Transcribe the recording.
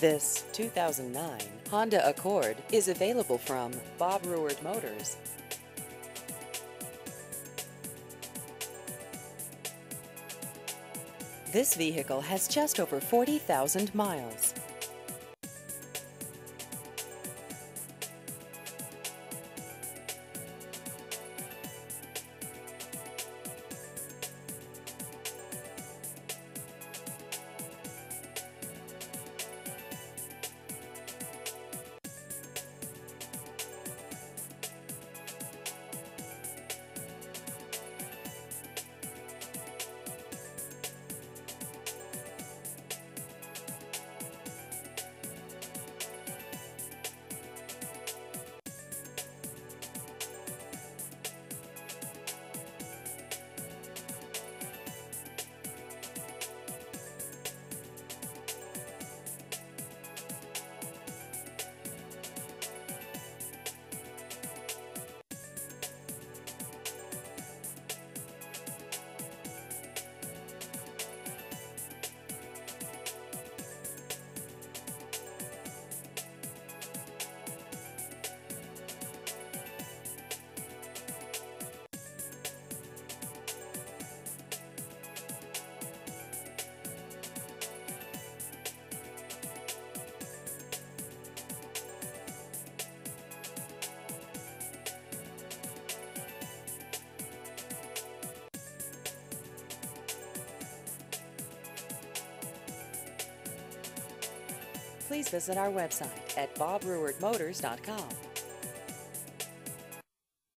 This 2009 Honda Accord is available from Bob Ruwart Motors. This vehicle has just over 40,000 miles. Please visit our website at bobruwartmotors.com.